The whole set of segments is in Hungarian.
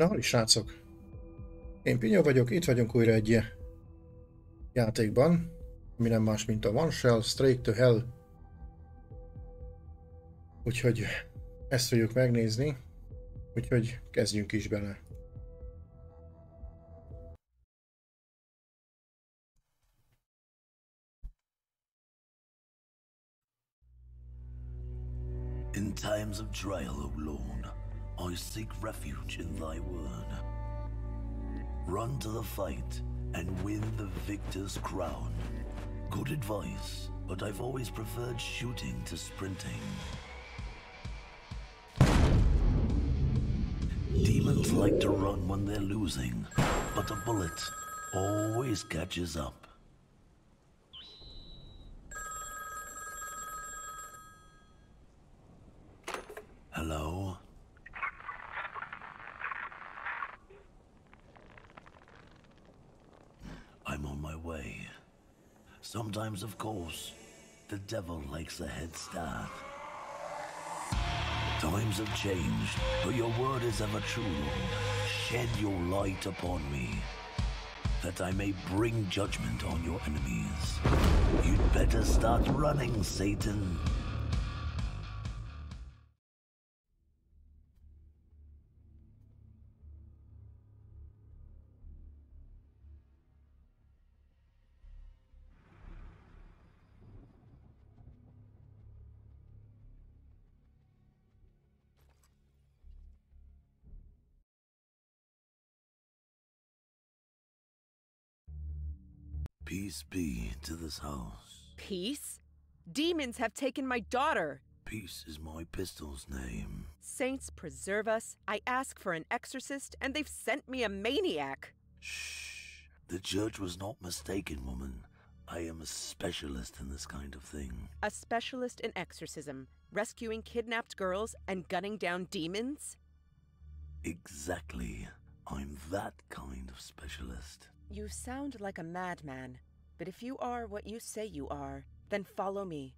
Na, hol is srácok? Én Pinyó vagyok, itt vagyunk újra egy játékban, ami nem más, mint a One Shell Straight to Hell. Úgyhogy ezt fogjuk megnézni, úgyhogy kezdjünk is bele. In times of trial, O Lord, I seek refuge in thy word. Run to the fight and win the victor's crown. Good advice, but I've always preferred shooting to sprinting. Demons like to run when they're losing, but a bullet always catches up. Hello? I'm on my way. Sometimes, of course, the devil likes a head start. Times have changed, but your word is ever true, Lord. Shed your light upon me, that I may bring judgment on your enemies. You'd better start running, Satan. Peace be to this house. Peace? Demons have taken my daughter. Peace is my pistol's name. Saints preserve us. I ask for an exorcist, and they've sent me a maniac. Shh. The church was not mistaken, woman. I am a specialist in this kind of thing. A specialist in exorcism, rescuing kidnapped girls and gunning down demons? Exactly. I'm that kind of specialist. You sound like a madman, but if you are what you say you are, then follow me.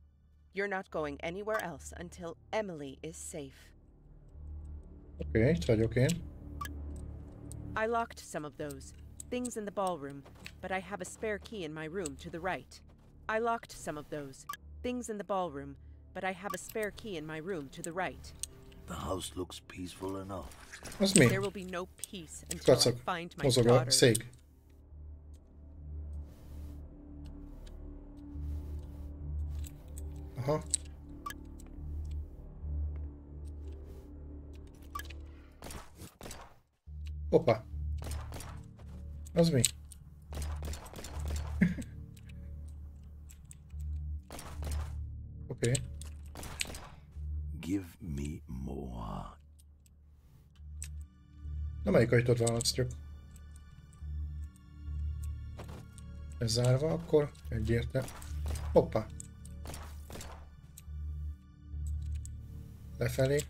You're not going anywhere else until Emily is safe. Okay, itt vagyok én. I locked some of those things in the ballroom, but I have a spare key in my room to the right. I locked some of those things in the ballroom, but I have a spare key in my room to the right. The house looks peaceful enough. Az mi? There will be no peace until I find my Mozog a daughter. szék. Aha. Hoppá. Az mi? Oké. Okay. Give me more. Na melyik ajtót választjuk? Ez zárva, akkor egyértelmű. Hoppá. Lefelé.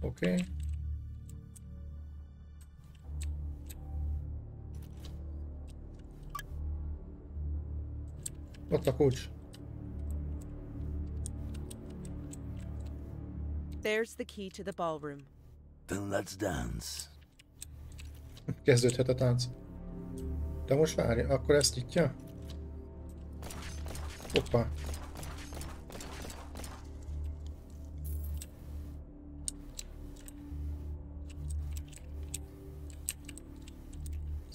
Oké. Okay. Ott a kulcs. There's the key to the ballroom. Then let's dance. Kezdődhet a tánc. De most várj, akkor ezt nyitja? Hoppá.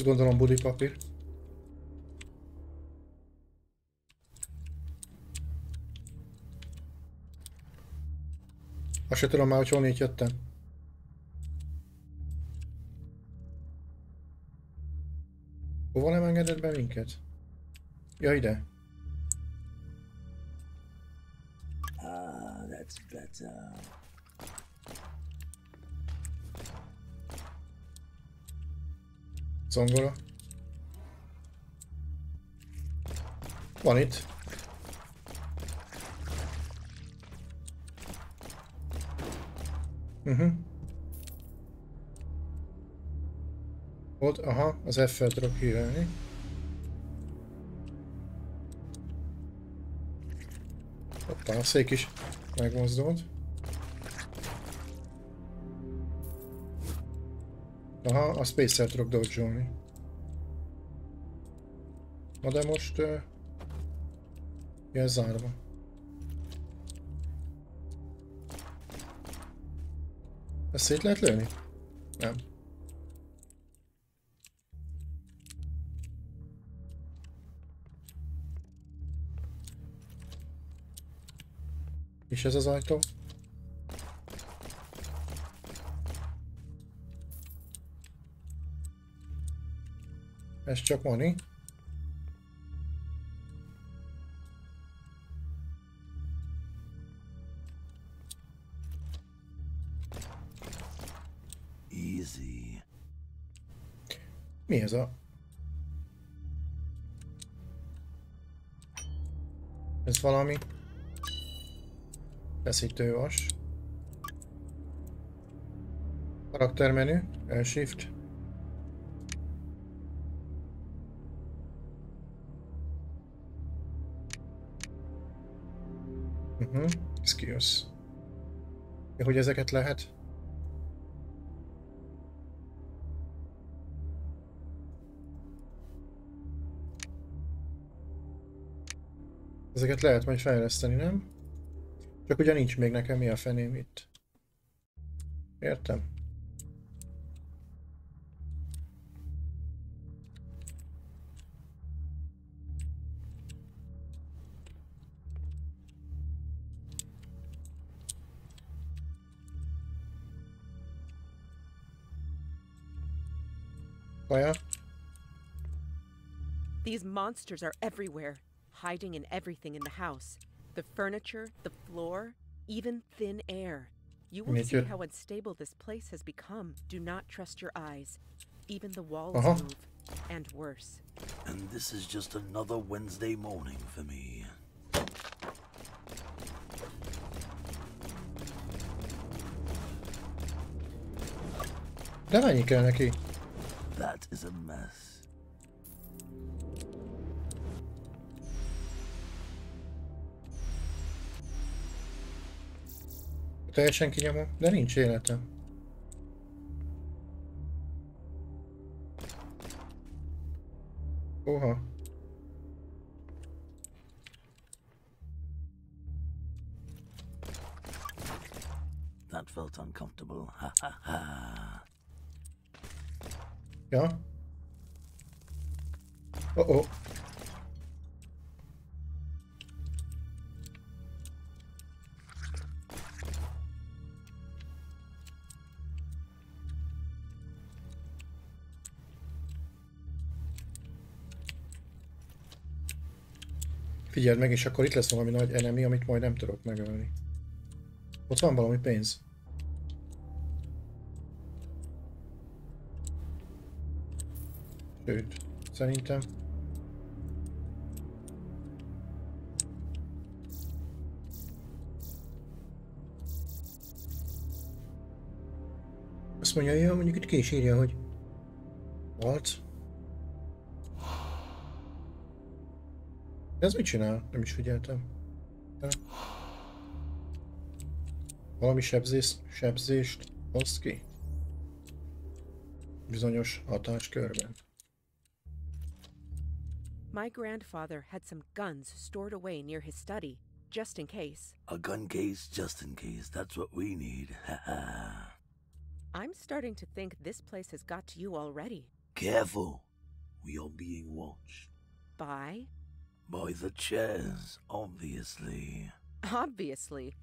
Gondolom budi papír. Azt se tudom már, hogy honnét jöttem. Hova nem engedett be minket? Ja, ide. Better. Zongora. Van itt. Mhm. Ott, aha, az F-fel tudok hírelni. Hoppá, a szék is Megmozdult. Aha, a space tudok dodge-olni. Na de most... Uh, ilyen zárva. Ezt szét lehet lőni? Nem. És ez az ajtó? Ez csak money. Easy. Mi ez a... Ez valami... Feszítővas. Karaktermenü, L-shift. Uh -huh. Skills. Ja, hogy ezeket lehet? Ezeket lehet majd fejleszteni, nem? Csak ugye nincs még nekem mi a feném itt. Értem. Kaja? These monsters are everywhere, hiding in everything in the house. The furniture, the floor, even thin air. You will see how unstable this place has become. Do not trust your eyes. Even the walls Uh-huh. move. And worse. And this is just another Wednesday morning for me. De mennyi kell? That is a mess. Teljesen kinyomom, de nincs életem. Oha. That felt uncomfortable. Ha ha ha. Ja. Oh oh. Figyeld meg, és akkor itt lesz valami nagy enemy, amit majd nem tudok megölni. Ott van valami pénz. Sőt, szerintem. Azt mondja, ja, mondjuk itt ki írja, hogy Alt. Ez mit csinál? Nem is figyeltem. De. Valami sebzést, sebzést hoz ki. Bizonyos hatáskörben. My grandfather had some guns stored away near his study, just in case. A gun case just in case. That's what we need. Ha ha. I'm starting to think this place has got to you already. Careful. We are being watched. By? By the chairs, obviously. Obviously.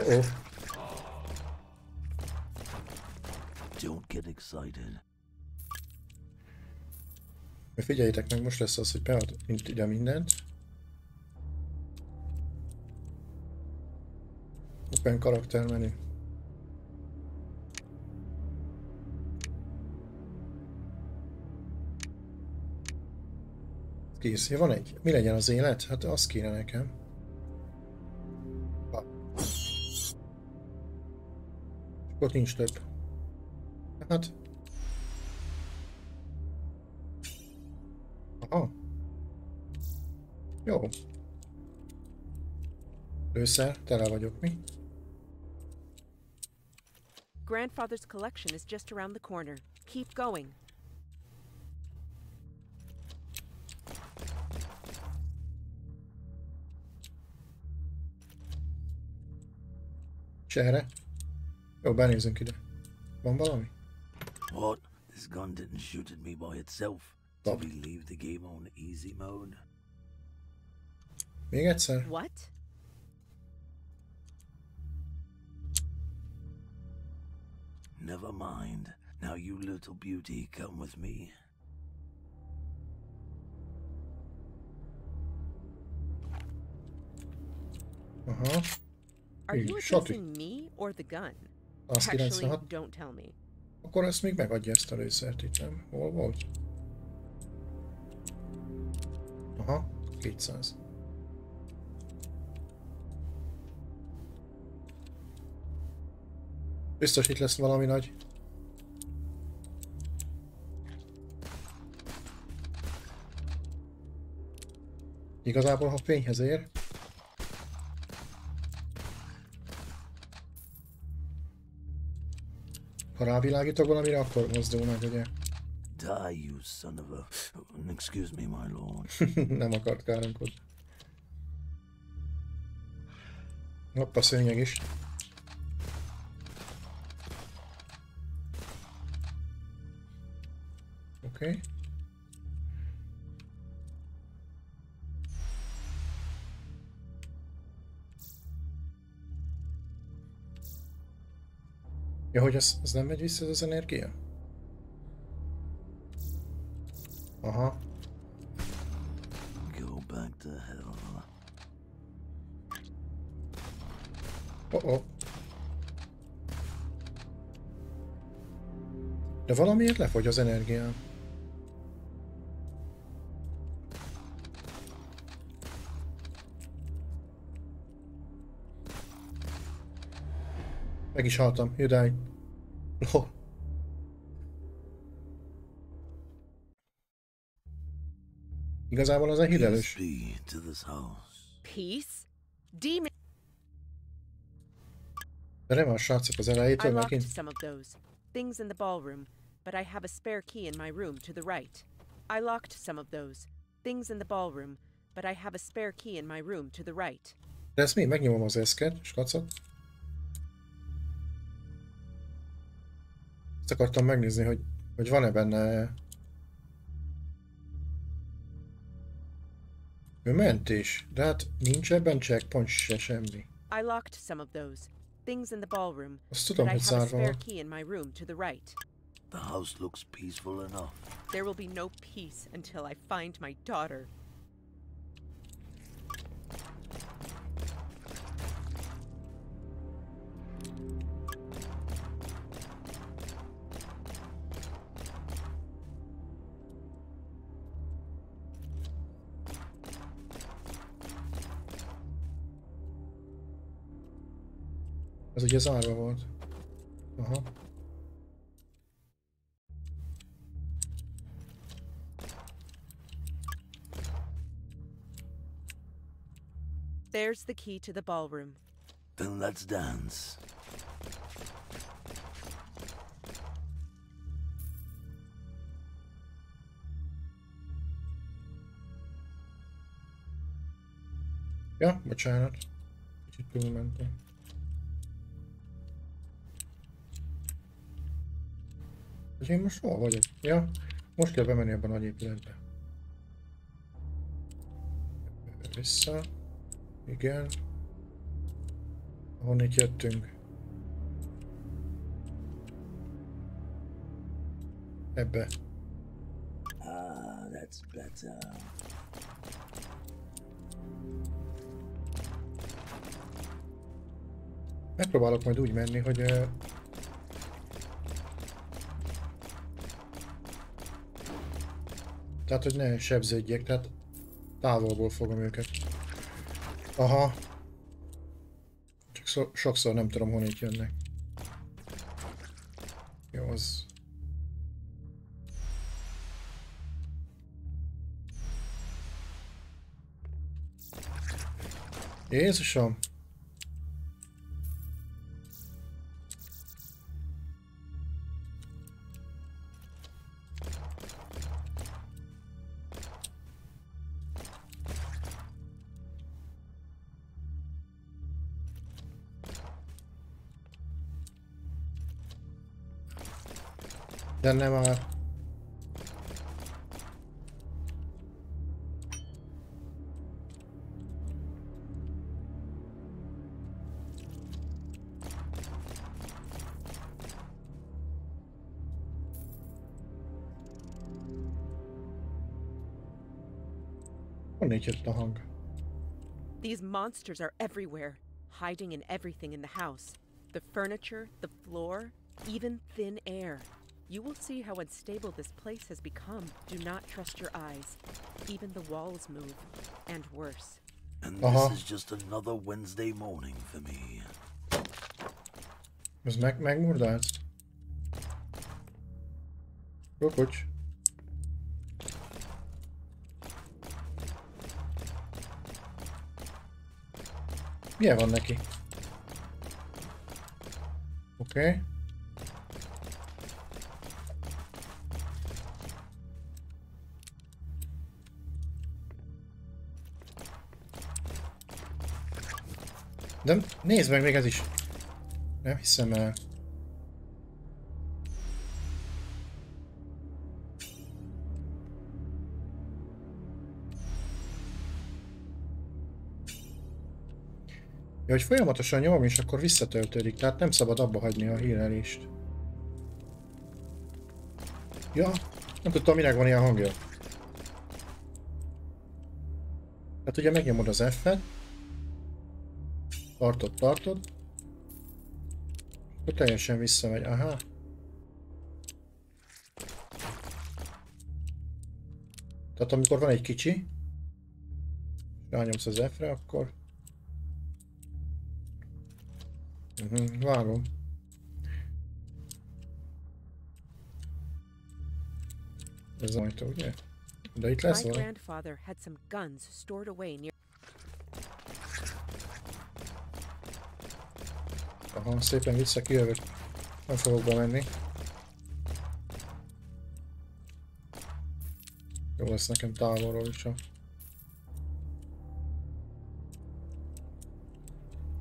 Oh, Don't get excited. figyeljétek meg, most lesz az, hogy bead mint ide mindent. Open karakter ja, van egy. Mi legyen az élet? Hát az kéne nekem. Ha. Ott nincs több. Hát. Aha. Jó. Lőszer, tele vagyok, mi? Grandfather's collection is just around the corner. Keep going. És erre? Jó, benézünk ide. Van valami? What? This gun didn't shoot at me by itself. Do Stop. we leave the game on easy mode? Még egyszer? What? Never mind. Now you little beauty, come with me. Aha. Are you addressing me or the gun? Az Actually, 96. don't tell me. Akkor ezt még megadja ezt a lőszert itt, nem? Hol volt? Aha, 200. Biztos itt lesz valami nagy. Igazából, ha fényhez ér. Ha rávilágítok valamire, akkor mozdul meg, ugye? Die, you son of a... Excuse me, my lord. Nem akart káromkodni. Hoppa, szőnyeg is. Oké. Okay. Ja, hogy ez, ez nem megy vissza ez az energia? Aha. Go back to hell. Oh -oh. De valamiért lefogy az energiám. Meg is haltam, idáig. Lol. Igazából az a house. Peace? Demon. De nem a srácok az I elejétől locked megint. some of those things in the ballroom, but I have a spare key in my room to the right. I locked some of those things in the ballroom, but I have a spare key in my room to the right. De ezt mi? Megnyomom az eszket, skacok. Ezt akartam megnézni, hogy, hogy van-e benne... Ő ment is, de hát nincs ebben checkpoint se semmi. I locked some of those things in the ballroom, Azt tudom, I hogy have a zárva spare van. key in my room to the right. The house looks peaceful enough. There will be no peace until I find my daughter. Ez ugye zárva volt. Aha. There's the key to the ballroom. Then let's dance. Yeah, Ja, bocsánat. Kicsit túlmentem. És én most hol vagyok? Ja, most kell bemenni abban a nagy épületbe. Vissza. Igen. Honnét jöttünk? Ebbe. Ah, that's better. Megpróbálok majd úgy menni, hogy... Tehát, hogy ne sebződjek, tehát távolból fogom őket. Aha. Csak szó, sokszor nem tudom, honnét jönnek. Jó, az... Jézusom! De nem már. Honnét jött a hang? These monsters are everywhere, hiding in everything in the house the furniture, the floor, even thin air. You will see how unstable this place has become. Do not trust your eyes. Even the walls move, and worse. And Uh-huh. this is just another Wednesday morning for me. Ez meg, megmurdálsz? Rokocs. Milyen van neki? Oké. Okay. De nézd meg még ez is. Nem hiszem el. Ja, hogy folyamatosan nyomom, és akkor visszatöltődik, tehát nem szabad abba hagyni a hírelést. Ja, nem tudtam, minek van ilyen hangja. Hát ugye megnyomod az F-et, tartod, tartod, akkor teljesen visszamegy, aha. Tehát amikor van egy kicsi, rányomsz az F-re, akkor... Uh-huh, vágom. Ez ajtó, ugye? De itt lesz valami. Aha, szépen vissza kijövök. Nem fogok bemenni. Jó lesz nekem távolról is.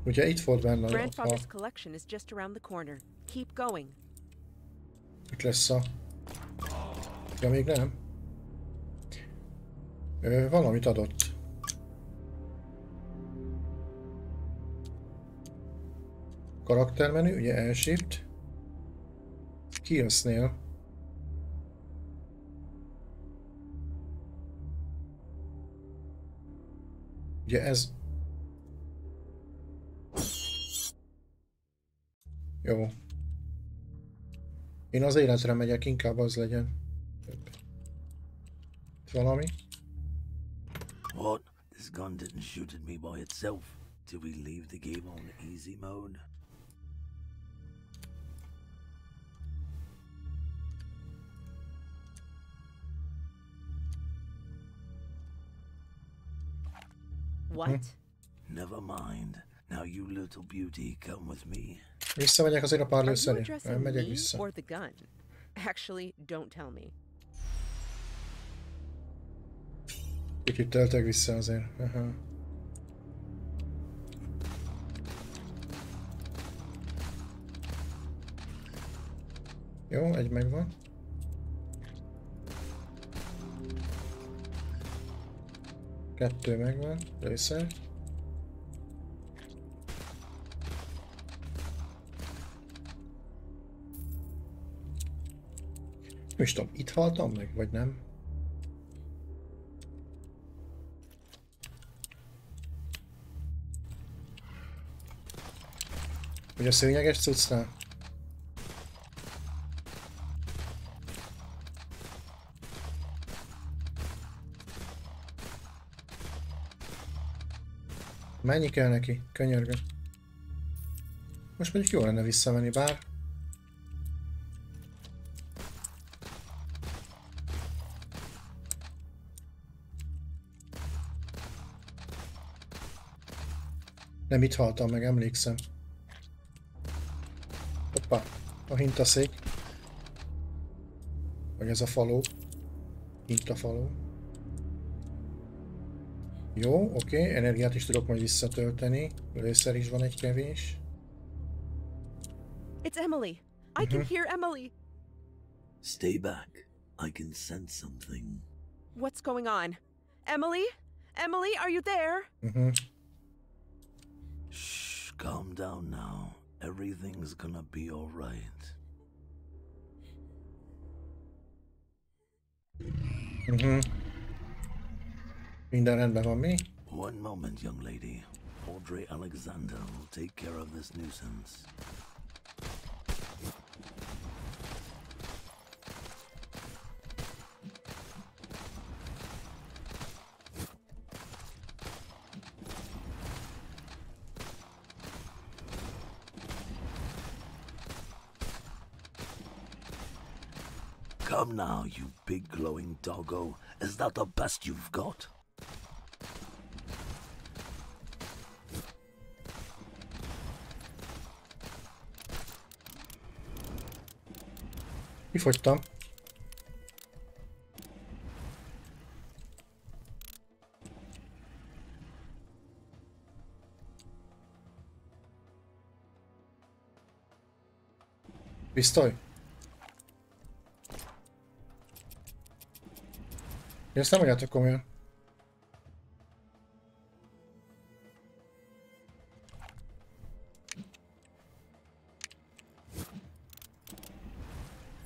Ugye itt volt benne Grandfather's collection is just around the corner. Keep going. itt lesz a... Ja, még nem. Ö, valamit adott. Karaktermenü, ugye elshift. Skillsnél. Ugye ez... Jó. Én az életre megyek, inkább az legyen. Valami? What? This gun didn't shoot at me by itself. Did we leave the game on easy mode? What? Never mind. Now you little beauty, come with me. Visszamegyek azért a pár Are you lőszeré. Nem addressing megyek me vissza. or the gun? Actually, don't tell me. Kicsit töltök vissza azért. Aha. Jó, egy megvan. Kettő megvan, lőszer. Nem is tudom, itt haltam meg, vagy nem? Hogy a szőnyeges cuccnál? Mennyi kell neki? Könyörgöm. Most mondjuk jó lenne visszamenni, bár... Nem itt haltam meg, emlékszem. Hoppá, a hintaszék. Vagy ez a faló. Hintafaló. Jó, oké, okay. energiát is tudok majd visszatölteni. Lőszer is van egy kevés. It's Emily. I can hear Emily. Stay back. I can sense something. What's going on? Emily? Emily, are you there? Uh-huh. Shh, calm down now. Everything's gonna be alright. Uh-huh. Minden rendben van, mi? One moment, young lady. Audrey Alexander will take care of this nuisance. Come now, you big glowing doggo. Is that the best you've got? Kifogytam. Pisztoly? Ezt nem mondjátok komolyan.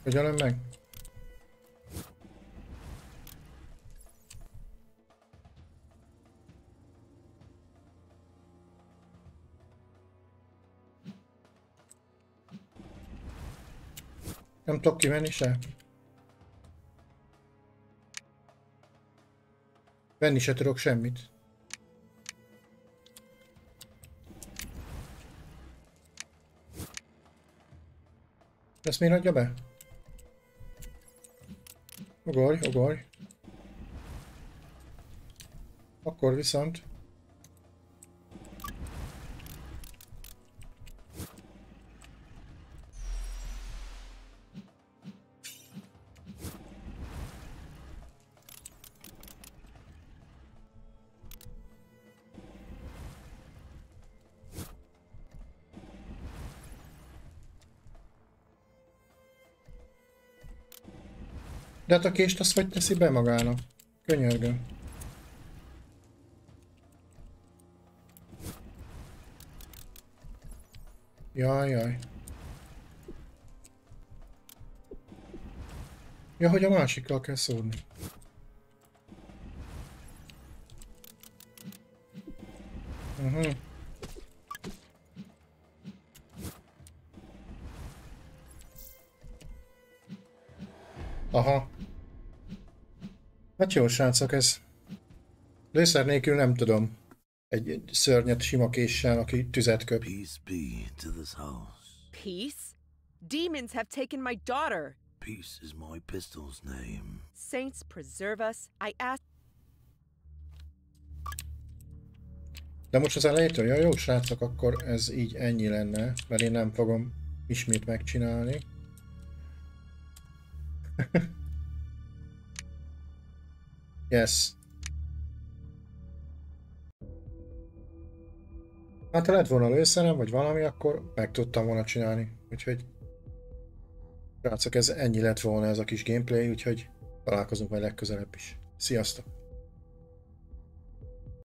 Figyelem meg. Nem tudok kimenni se. Venni se tudok semmit. Ezt miért adja be? Agora, agora. acorde santo. De hát a kést azt hogy teszi be magának? Könyörgöm. Jaj, jaj. Ja, hogy a másikkal kell szórni. Jó, srácok, ez... Lőszer nélkül nem tudom. Egy, egy szörnyet sima késsel, aki tüzet köp. Peace be to this house. Peace? Demons have taken my daughter. Peace is my pistol's name. Saints preserve us. I ask. De most az elejétől, ja jó srácok, akkor ez így ennyi lenne, mert én nem fogom ismét megcsinálni. yes. Hát ha lett volna lőszerem, vagy valami, akkor meg tudtam volna csinálni. Úgyhogy... Srácok, ez ennyi lett volna ez a kis gameplay, úgyhogy találkozunk majd legközelebb is. Sziasztok!